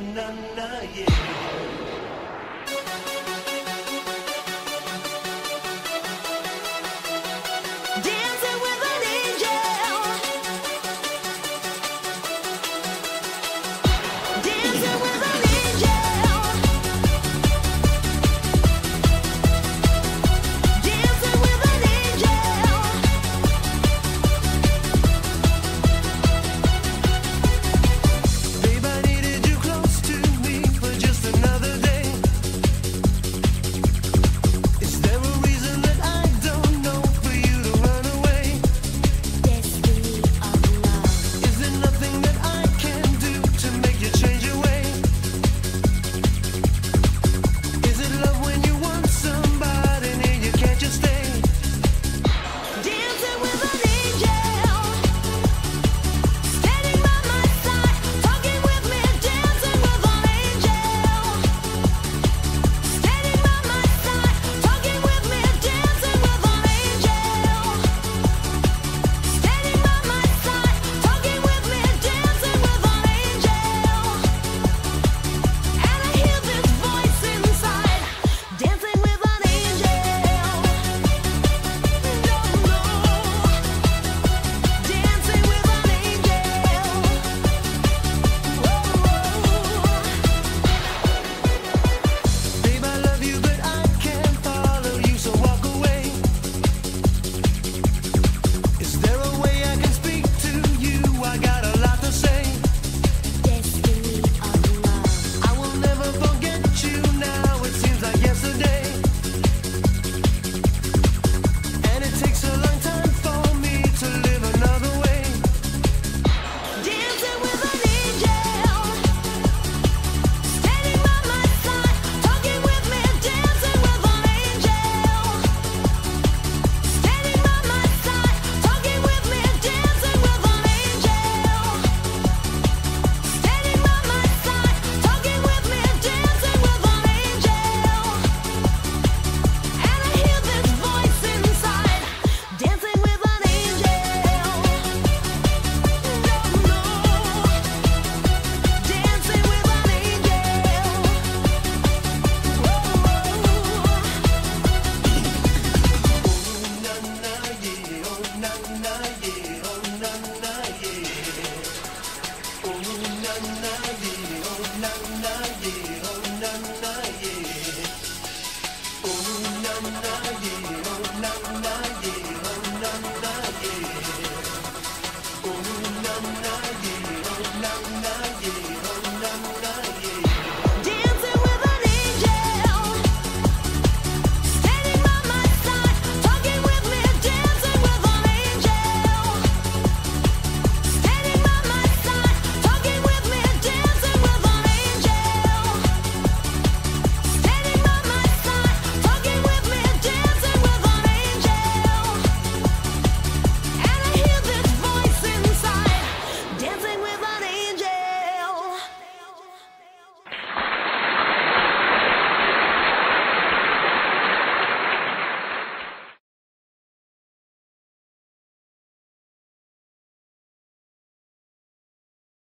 na na yeah.